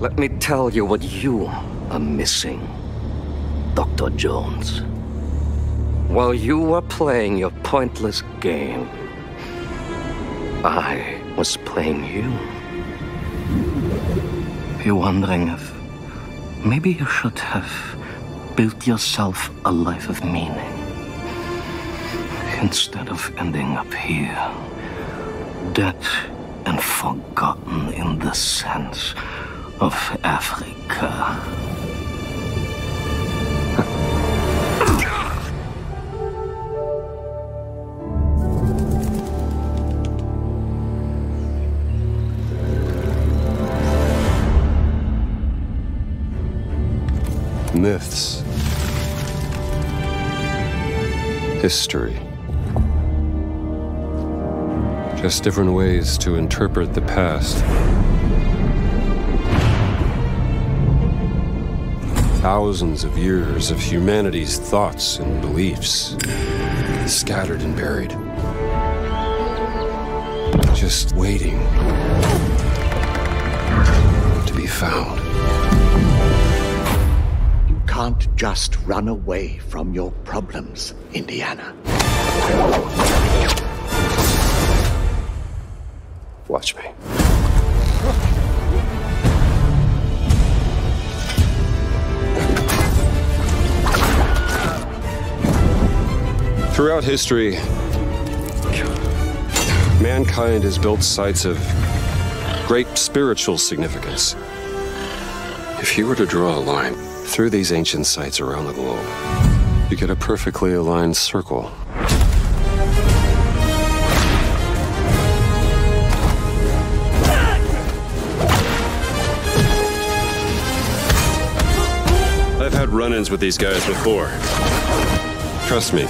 Let me tell you what you are missing, Dr. Jones. While you were playing your pointless game, I was playing you. You're wondering if maybe you should have built yourself a life of meaning instead of ending up here, dead and forgotten in the sense of Africa. Myths. History. Just different ways to interpret the past. Thousands of years of humanity's thoughts and beliefs, scattered and buried. Just waiting to be found. You can't just run away from your problems, Indiana. Watch me. Throughout history, mankind has built sites of great spiritual significance. If you were to draw a line through these ancient sites around the globe, you get a perfectly aligned circle. I've had run ins with these guys before. Trust me,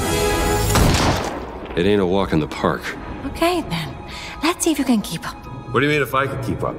it ain't a walk in the park. Okay, then. Let's see if you can keep up. What do you mean if I could keep up?